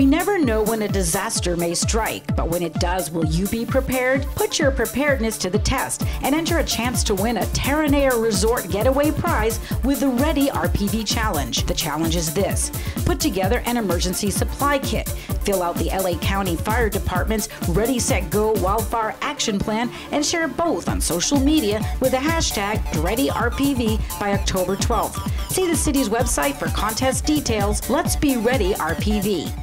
We never know when a disaster may strike, but when it does, will you be prepared? Put your preparedness to the test and enter a chance to win a Terranea Resort Getaway prize with the Ready RPV Challenge. The challenge is this put together an emergency supply kit, fill out the LA County Fire Department's Ready, Set, Go Wildfire Action Plan, and share both on social media with the hashtag ReadyRPV by October 12th. See the city's website for contest details. Let's be ready, RPV.